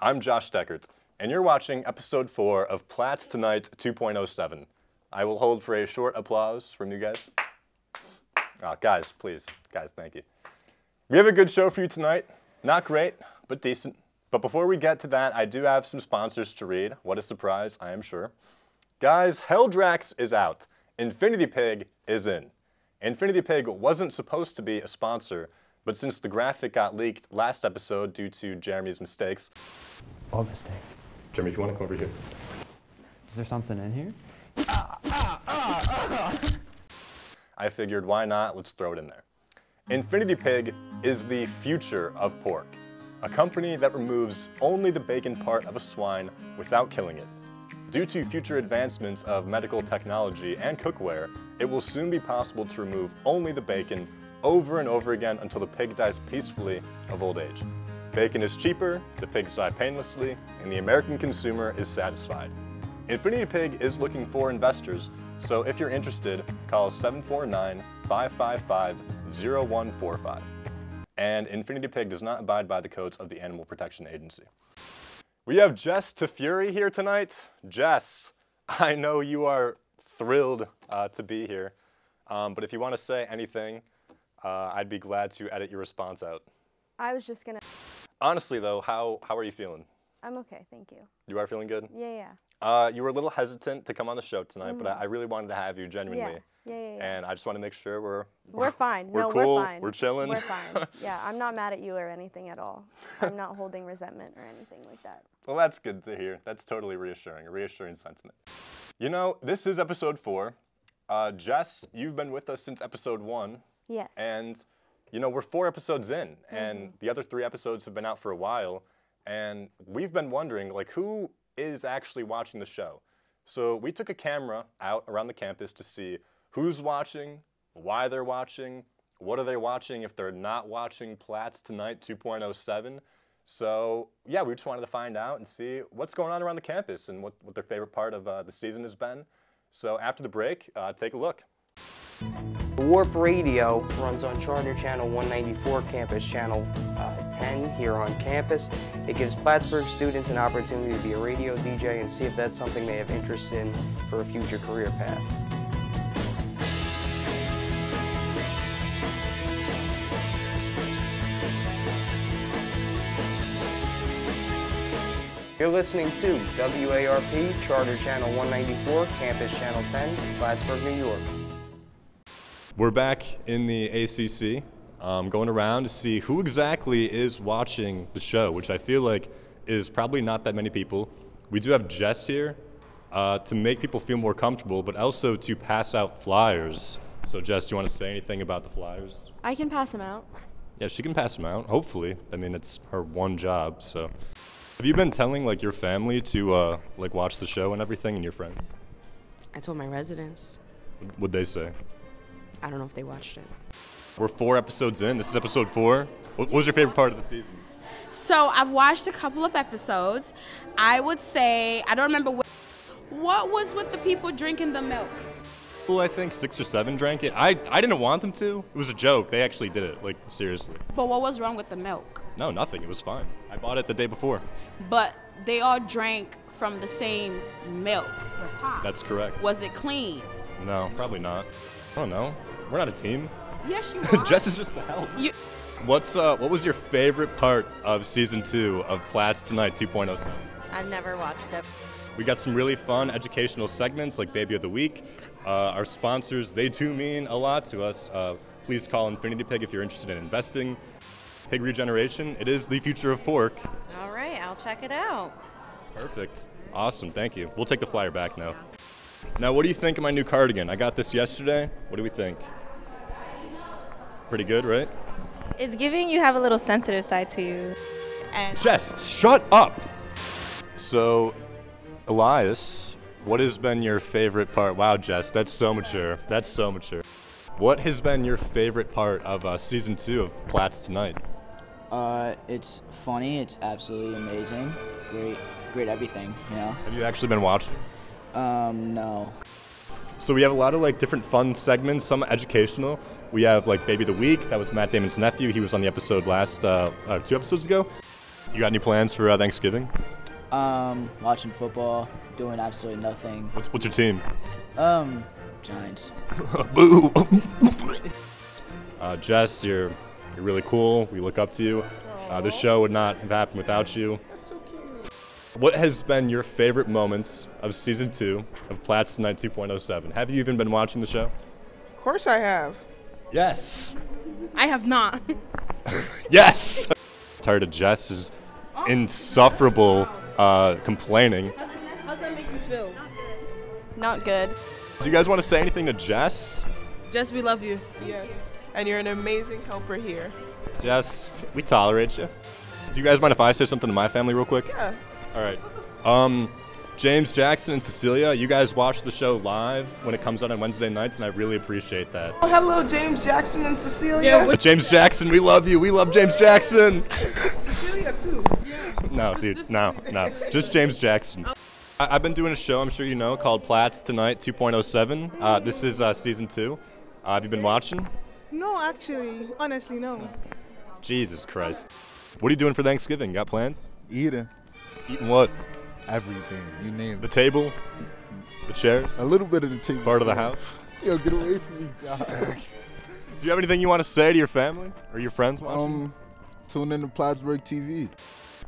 I'm Josh Deckert, and you're watching episode 4 of Platts Tonight 2.07. I will hold for a short applause from you guys. Oh, guys, please. Guys, thank you. We have a good show for you tonight. Not great, but decent. But before we get to that, I do have some sponsors to read. What a surprise, I am sure. Guys, Helldrax is out. Infinity Pig is in. Infinity Pig wasn't supposed to be a sponsor, but since the graphic got leaked last episode due to Jeremy's mistakes. What mistake? Jeremy, if you want to come over here. Is there something in here? I figured why not? Let's throw it in there. Infinity Pig is the future of pork, a company that removes only the bacon part of a swine without killing it. Due to future advancements of medical technology and cookware, it will soon be possible to remove only the bacon over and over again until the pig dies peacefully of old age. Bacon is cheaper, the pigs die painlessly, and the American consumer is satisfied. Infinity Pig is looking for investors, so if you're interested, call 749 555 0145. And Infinity Pig does not abide by the codes of the Animal Protection Agency. We have Jess Tafuri here tonight. Jess, I know you are thrilled uh, to be here, um, but if you want to say anything, uh, I'd be glad to edit your response out. I was just gonna. Honestly, though, how, how are you feeling? I'm okay, thank you. You are feeling good? Yeah, yeah. Uh, you were a little hesitant to come on the show tonight, but I, I really wanted to have you genuinely. Yeah, yeah, yeah. yeah. And I just want to make sure we're we're fine. we're no, cool, we're fine. we're chilling. We're fine. Yeah, I'm not mad at you or anything at all. I'm not holding resentment or anything like that. Well, that's good to hear. That's totally reassuring, a reassuring sentiment. You know, this is episode four. Uh, Jess, you've been with us since episode one, Yes. and you know we're four episodes in, Mm-hmm. and the other three episodes have been out for a while, and we've been wondering like who is actually watching the show. So we took a camera out around the campus to see who's watching, why they're watching, what are they watching if they're not watching Platts Tonight 2.07. So yeah, we just wanted to find out and see what's going on around the campus and what, what their favorite part of uh, the season has been. So after the break, uh, take a look. Warp Radio runs on Charter Channel 194, Campus Channel uh, 10 here on campus. It gives Plattsburgh students an opportunity to be a radio DJ and see if that's something they have interest in for a future career path. You're listening to WARP, Charter Channel 194, Campus Channel 10, Plattsburgh, New York. We're back in the ACC, um, going around to see who exactly is watching the show, which I feel like is probably not that many people. We do have Jess here uh, to make people feel more comfortable, but also to pass out flyers. So, Jess, do you want to say anything about the flyers? I can pass them out. Yeah, she can pass them out. Hopefully, I mean it's her one job. So, have you been telling like your family to uh, like watch the show and everything, and your friends? I told my residents. What'd they say? I don't know if they watched it. We're four episodes in. This is episode four. What what was your favorite part of the season? So I've watched a couple of episodes. I would say I don't remember what. What was with the people drinking the milk? Well, I think six or seven drank it. I, I didn't want them to. It was a joke. They actually did it. Like seriously. But what was wrong with the milk? No, nothing. It was fine. I bought it the day before. But they all drank from the same milk. The top. That's correct. Was it clean? No, probably not. I don't know. We're not a team. Yes, you are. Jess is just the help. You- What's uh? What was your favorite part of season two of Platts Tonight 2.07? I've never watched it. We got some really fun educational segments like Baby of the Week. Uh, our sponsors, they do mean a lot to us. Uh, please call Infinity Pig if you're interested in investing. Pig regeneration, it is the future of pork. All right, I'll check it out. Perfect. Awesome, thank you. We'll take the flyer back now. Now, what do you think of my new cardigan? I got this yesterday. What do we think? Pretty good, right? It's giving you have a little sensitive side to you. And Jess, shut up! So, Elias, what has been your favorite part? Wow, Jess, that's so mature. That's so mature. What has been your favorite part of uh, season two of Platts Tonight? Uh, it's funny. It's absolutely amazing. Great, great everything. You know. Have you actually been watching? Um, no. So we have a lot of like different fun segments, some educational. We have like Baby of the Week. That was Matt Damon's nephew. He was on the episode last uh, uh, two episodes ago. You got any plans for uh, Thanksgiving? Um, watching football, doing absolutely nothing. What's, what's your team? Um, Giants. Boo! uh, Jess, you're you're really cool. We look up to you. Uh, this show would not have happened without you. That's so what has been your favorite moments of season two of Platts Tonight 2.07? Have you even been watching the show? Of course I have. Yes. I have not. Yes. Tired of Jess's insufferable uh, complaining. How's that make you feel? Not good. Do you guys want to say anything to Jess? Jess, we love you. Yes. And you're an amazing helper here. Jess, we tolerate you. Do you guys mind if I say something to my family real quick? Yeah. All right. Um, James Jackson and Cecilia, you guys watch the show live when it comes out on Wednesday nights, and I really appreciate that. Oh, hello, James Jackson and Cecilia. But James Jackson, we love you. We love James Jackson. Cecilia too. Yeah. No, dude, no, no. Just James Jackson. I- I've been doing a show, I'm sure you know, called Platts Tonight 2.07. Uh, this is uh, season two. Uh, have you been watching? No, actually, honestly, no. Jesus Christ. What are you doing for Thanksgiving? Got plans? Eating Eating what? Everything. You name The it. table? The chairs? A little bit of the table. Part of the house? Yo, get away from me, God. Do you have anything you want to say to your family or your friends watching? um, tune in to Plattsburgh TV.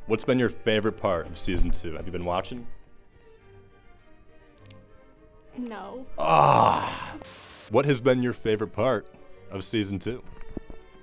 What's been your favorite part of season two? Have you been watching? No. Ah. What has been your favorite part of season two?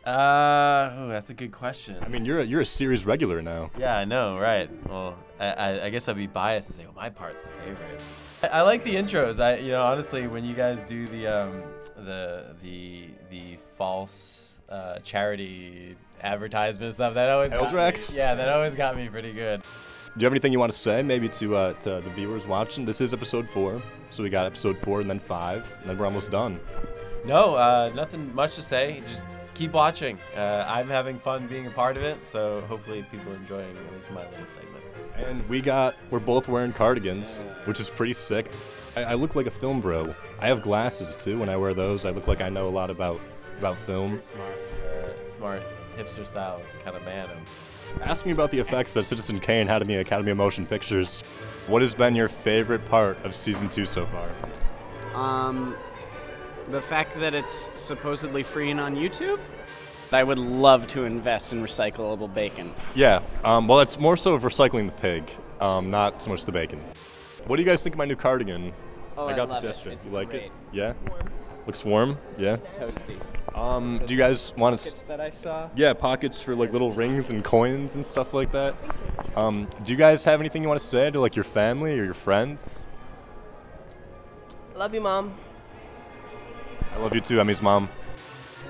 Uh, oh, that's a good question. I mean, you're a, you're a series regular now. Yeah, I know, right? Well, I, I, guess I'd be biased and say, well, my part's the favorite. I, I like the intros. I, you know, honestly, when you guys do the um, the the the false uh, charity advertisement stuff, that always got me- Yeah, that always got me pretty good. Do you have anything you want to say, maybe to uh, to the viewers watching? This is episode four, so we got episode four and then five, and then we're almost done. No, uh, nothing much to say. Just keep watching. Uh, I'm having fun being a part of it, so hopefully people are enjoying at least my little segment. And we got we're both wearing cardigans, which is pretty sick. I, I look like a film bro. I have glasses too. When I wear those, I look like I know a lot about about film. Smart, uh, smart hipster style kind of man. Ask me about the effects that Citizen Kane had in the Academy of Motion Pictures. What has been your favorite part of season two so far? Um, the fact that it's supposedly free and on YouTube. I would love to invest in recyclable bacon. Yeah, um, well, it's more so of recycling the pig, um, not so much the bacon. What do you guys think of my new cardigan? Oh, I got love this it. yesterday. It's you like great. it? Yeah. Looks warm. Yeah. Toasty. Um, do you guys want to? Pockets that I saw. Yeah, pockets for like little rings and coins and stuff like that. Um, do you guys have anything you want to say to like your family or your friends? Love you, mom. I love you too, Emmy's mom.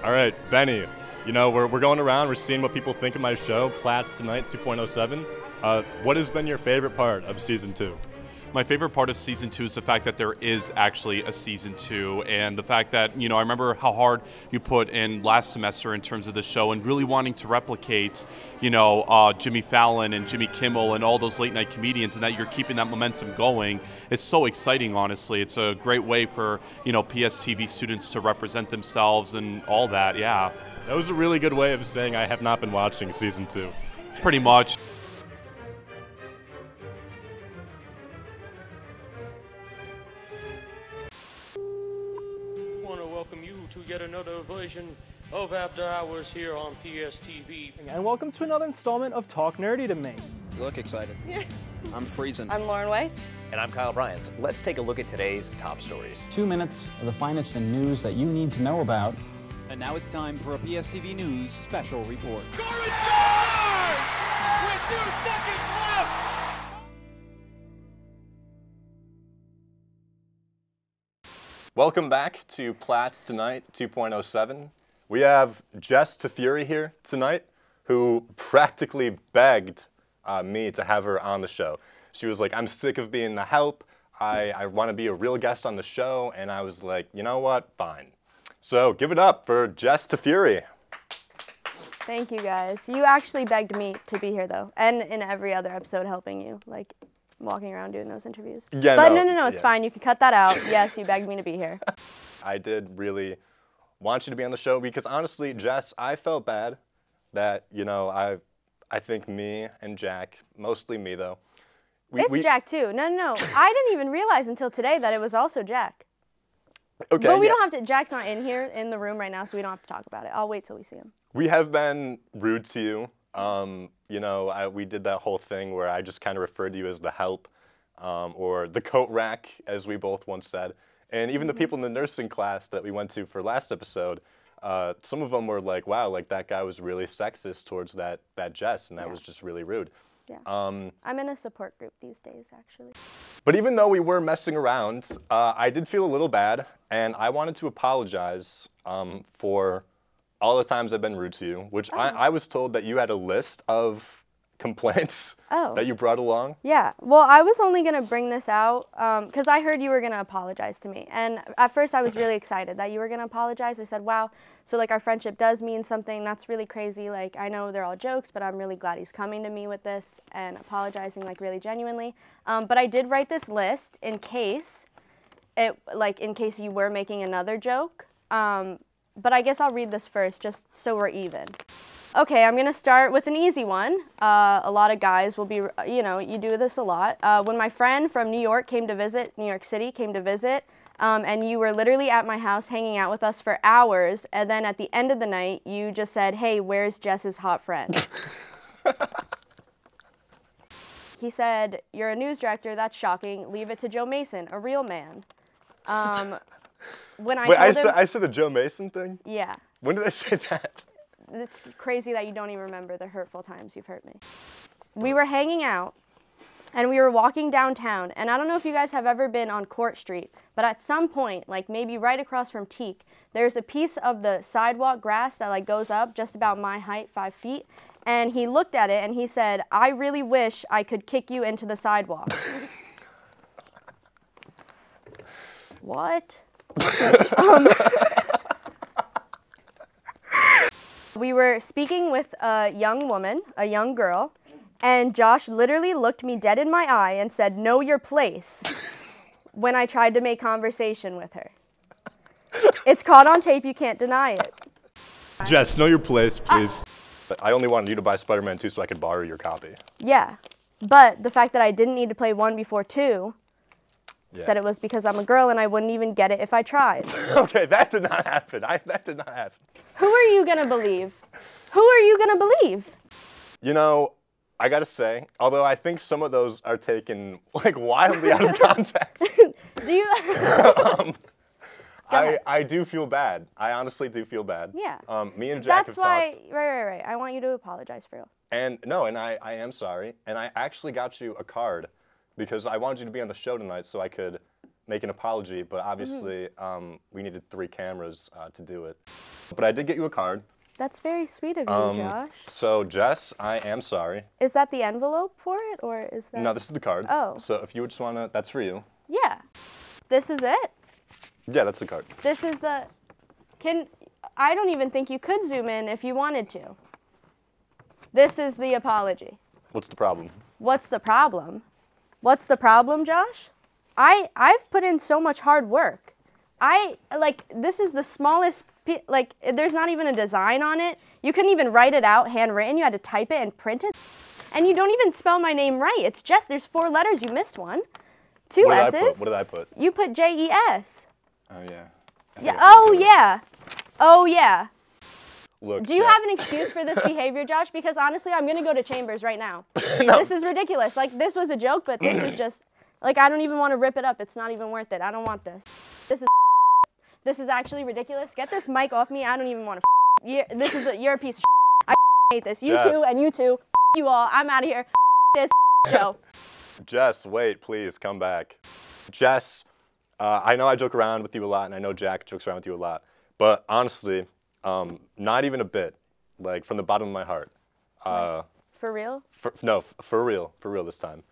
All right, Benny. You know, we're, we're going around, we're seeing what people think of my show, Platts Tonight 2.07. Uh, what has been your favorite part of season two? My favorite part of season two is the fact that there is actually a season two, and the fact that, you know, I remember how hard you put in last semester in terms of the show and really wanting to replicate, you know, uh, Jimmy Fallon and Jimmy Kimmel and all those late night comedians, and that you're keeping that momentum going. It's so exciting, honestly. It's a great way for, you know, PSTV students to represent themselves and all that, yeah. That was a really good way of saying I have not been watching season two. Pretty much. I want to welcome you to yet another version of After Hours here on PSTV. And welcome to another installment of Talk Nerdy to Me. You look excited. Yeah. I'm freezing. I'm Lauren Weiss. And I'm Kyle Bryant. Let's take a look at today's top stories. Two minutes of the finest in news that you need to know about. And now it's time for a PSTV News special report. With two seconds left! Welcome back to Platts Tonight 2.07. We have Jess Fury here tonight, who practically begged uh, me to have her on the show. She was like, I'm sick of being the help. I, I want to be a real guest on the show. And I was like, you know what? Fine. So give it up for Jess Tafuri. Thank you guys. You actually begged me to be here though, and in every other episode helping you, like walking around doing those interviews. Yeah, but no, no, no, no, it's yeah. fine. You can cut that out. yes, you begged me to be here. I did really want you to be on the show because honestly, Jess, I felt bad that, you know, I I think me and Jack, mostly me though. we- it's we- Jack too. No, no, no. I didn't even realize until today that it was also Jack. Okay, but we yeah. don't have to. Jack's not in here in the room right now, so we don't have to talk about it. I'll wait till we see him. We have been rude to you. Um, you know, I, we did that whole thing where I just kind of referred to you as the help um, or the coat rack, as we both once said. And even the Mm-hmm. people in the nursing class that we went to for last episode, uh, some of them were like, wow, like that guy was really sexist towards that, that Jess, and that Yeah. was just really rude. Yeah. Um, I'm in a support group these days, actually. But even though we were messing around, uh, I did feel a little bad, and I wanted to apologize um, for all the times I've been rude to you. Which I, I was told that you had a list of complaints Oh. that you brought along. Yeah. Well, I was only gonna bring this out because I heard you were gonna apologize to me, and at first I was really excited that you were gonna apologize. I said, "Wow, so like our friendship does mean something. That's really crazy. Like I know they're all jokes, but I'm really glad he's coming to me with this and apologizing like really genuinely." Um, but I did write this list in case it like in case you were making another joke. Um, but I guess I'll read this first just so we're even. Okay, I'm gonna start with an easy one. Uh, a lot of guys will be, you know, you do this a lot. Uh, when my friend from New York came to visit, New York City came to visit, um, and you were literally at my house hanging out with us for hours, and then at the end of the night, you just said, hey, where's Jess's hot friend? he said, you're a news director, that's shocking. Leave it to Joe Mason, a real man. Um, when I Wait, I him, I said the Joe Mason thing? yeah. When did I say that? It's crazy that you don't even remember the hurtful times you've hurt me. We were hanging out and we were walking downtown and I don't know if you guys have ever been on Court Street, but at some point, like maybe right across from Teak, there's a piece of the sidewalk grass that like goes up just about my height, five feet. And he looked at it and he said, I really wish I could kick you into the sidewalk. what? um, we were speaking with a young woman, a young girl, and Josh literally looked me dead in my eye and said, Know your place, when I tried to make conversation with her. It's caught on tape, you can't deny it. Jess, know your place, ah. please. But I only wanted you to buy Spider-Man 2 so I could borrow your copy. Yeah. But the fact that I didn't need to play one before two Yeah. said it was because I'm a girl and I wouldn't even get it if I tried. okay, that did not happen. I, that did not happen. Who are you gonna believe? Who are you gonna believe? You know, I gotta say, although I think some of those are taken like wildly out of context, Do you? um, I, I do feel bad. I honestly do feel bad. Yeah. Um, me and Jack That's why, talked, right, right, right. I want you to apologize for real. and no, and I, I am sorry, and I actually got you a card because I wanted you to be on the show tonight so I could make an apology, but obviously um, we needed three cameras uh, to do it. But I did get you a card. That's very sweet of you, Um, Josh. So Jess, I am sorry. Is that the envelope for it, or is that? No, this is the card. Oh. So if you would just wanna, that's for you. Yeah. This is it. Yeah, that's the card. This is the. Can I don't even think you could zoom in if you wanted to. This is the apology. What's the problem? What's the problem? What's the problem, Josh? I I've put in so much hard work. I like this is the smallest like there's not even a design on it. You couldn't even write it out handwritten. You had to type it and print it. And you don't even spell my name right. It's just there's four letters. You missed one. Two what S's. put? What did I put? You put J E S. Oh yeah. Oh, yeah. Oh yeah. Oh yeah. Look. Do you have an excuse for this behavior, Josh? Because honestly, I'm gonna go to Chambers right now. This is ridiculous. Like this was a joke, but this is just like I don't even want to rip it up. It's not even worth it. I don't want this. This is this is actually ridiculous. Get this mic off me. I don't even want to. You, this is a, you're a piece of. I hate this. You too, and you too. You all. I'm out of here. This show. Jess, wait, please come back. Jess, uh, I know I joke around with you a lot, and I know Jack jokes around with you a lot, but honestly, um, not even a bit. Like from the bottom of my heart. Uh, For real? for, no, f- for real, for real this time.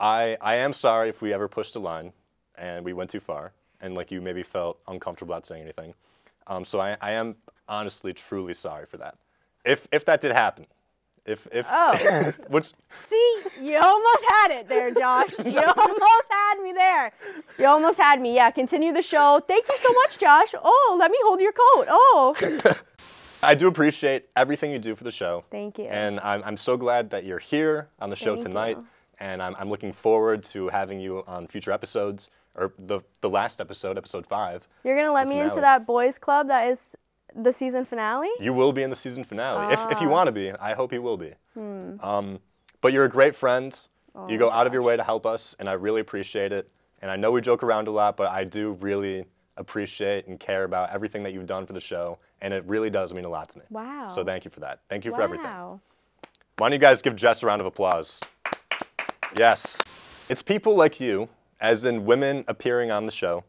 I I am sorry if we ever pushed a line and we went too far, and like you maybe felt uncomfortable about saying anything. Um, so I, I am honestly, truly sorry for that. If if that did happen, if if Oh. which See, you almost had it there, Josh. You almost had me there. You almost had me. Yeah, continue the show. Thank you so much, Josh. Oh, let me hold your coat. Oh. I do appreciate everything you do for the show. Thank you. And I'm, I'm so glad that you're here on the show Thank tonight. you. And I'm, I'm looking forward to having you on future episodes, or the, the last episode, episode five. You're gonna let the me into that boys club that is the season finale? You will be in the season finale. If, if you Ah. want to be, I hope you will be. Hmm. Um, but you're a great friend. Oh, you go out of your way to help us, and I really appreciate it. And I know we joke around a lot, but I do really appreciate and care about everything that you've done for the show, and it really does mean a lot to me. Wow. So thank you for that. Thank you for everything. Wow. Why don't you guys give Jess a round of applause? Yes. It's people like you, as in women appearing on the show,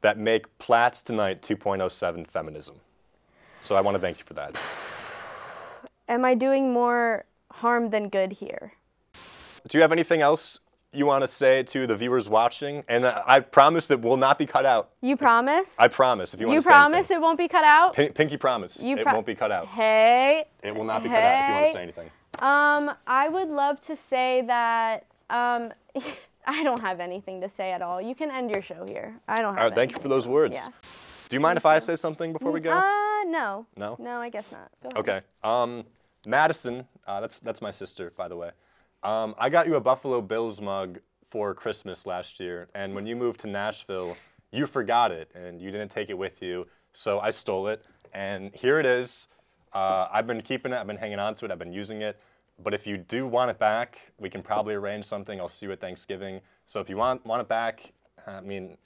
that make Platts Tonight 2.07 feminism. So I want to thank you for that. Am I doing more harm than good here? Do you have anything else you want to say to the viewers watching? And I promise it will not be cut out. You promise? I promise. If you want you to say anything. promise it won't be cut out? Pin- pinky promise. You it won't be cut out. Hey. It will not be cut out if you want to say anything. Um, I would love to say that um, I don't have anything to say at all. You can end your show here. I don't have. All right, thank you for those words. Yeah. Do you mind if I say something before we go? Uh, no. No? No, I guess not. Go ahead. Okay. Um, Madison, uh, that's that's my sister, by the way. Um, I got you a Buffalo Bills mug for Christmas last year, and when you moved to Nashville, you forgot it and you didn't take it with you, so I stole it, and here it is. Uh, I've been keeping it. I've been hanging on to it. I've been using it. But if you do want it back, we can probably arrange something. I'll see you at Thanksgiving. So if you want want it back, I mean,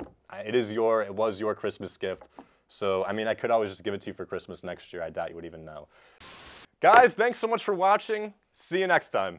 it is your, it was your Christmas gift. So I mean, I could always just give it to you for Christmas next year. I doubt you would even know. Guys, thanks so much for watching. See you next time.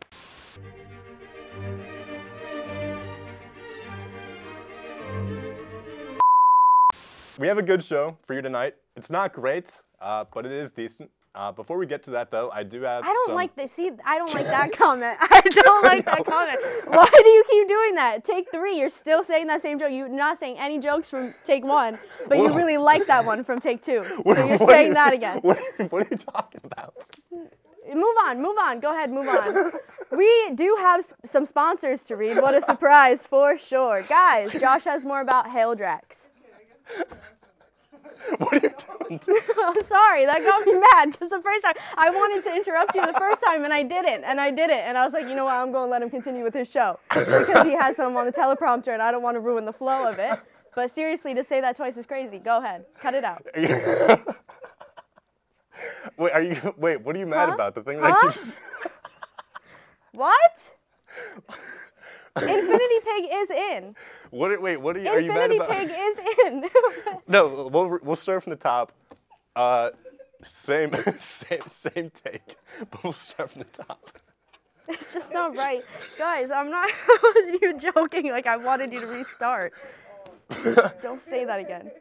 We have a good show for you tonight. It's not great, uh, but it is decent. Uh, before we get to that, though, I do have. I don't some- like this. See, I don't like that comment. I don't like that comment. Why do you keep doing that? Take three. You're still saying that same joke. You're not saying any jokes from take one, but you Whoa. really like that one from take two. What- So you're saying you- that again. What, what are you talking about? Move on, move on. Go ahead, move on. we do have s- some sponsors to read. What a surprise, for sure. Guys, Josh has more about Haildrax. What are you doing? I'm sorry, that got me mad because the first time I wanted to interrupt you the first time and I didn't, and I didn't, and I was like, you know what, I'm going to let him continue with his show because he has some on the teleprompter and I don't want to ruin the flow of it. But seriously, to say that twice is crazy. Go ahead, cut it out. wait, are you? Wait, what are you mad Huh? about? The thing that Huh? you just. What? Infinity Pig is in. What? Wait, what are you? Are you mad Infinity about? Pig is in. No, we'll we'll start from the top. Uh, same same same take, but we'll start from the top. it's just not right, guys. I'm not. I wasn't even joking. Like I wanted you to restart. Don't say that again.